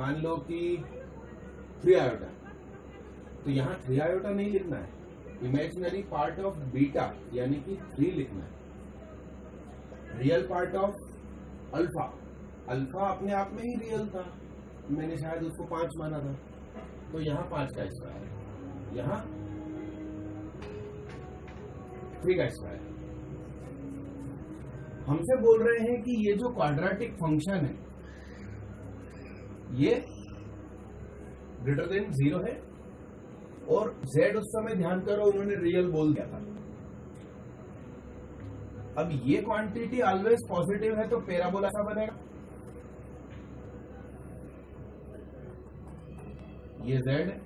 मान लो कि three iota तो यहाँ थ्री आयोटा नहीं लिखना है। इमेजिनरी पार्ट ऑफ़ बीटा यानी कि थ्री लिखना है। Real part of alpha alpha अपने आप में ही रियल था। मैंने शायद उसको पाँच माना था। तो यहाँ पाँच का स्क्वायर है। यहाँ थ्री का स्क्वायर हमसे बोल रहे हैं कि ये जो क्वाड्रेटिक फ़ंक्शन है ये ग्रेटर देन ज़ीरो है और z उस समय ध्यान करो, उन्होंने रियल बोल दिया था। अब ये क्वांटिटी ऑलवेज पॉजिटिव है तो पेराबोला सा बनेगा? ये है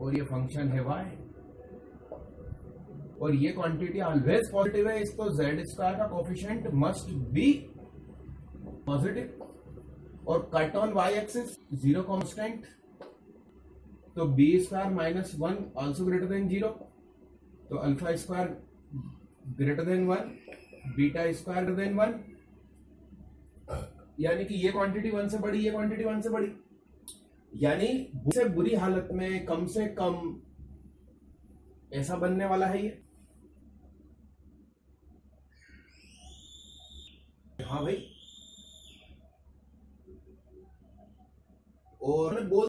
और ये फ़ंक्शन है y और ये क्वांटिटी ऑलवेज पॉजिटिव है, इसको जेड स्क्वायर का कोफिशिएंट मस्ट बी पॉजिटिव और cut on Y axis zero constant तो B square minus one also greater than zero तो alpha square greater than one beta square greater than one यानी कि ये quantity one से बड़ी, ये क्वांटिटी वन से बड़ी। यानी से बुरी हालत में कम से कम ऐसा बनने वाला है ये। हाँ भाई। और बोल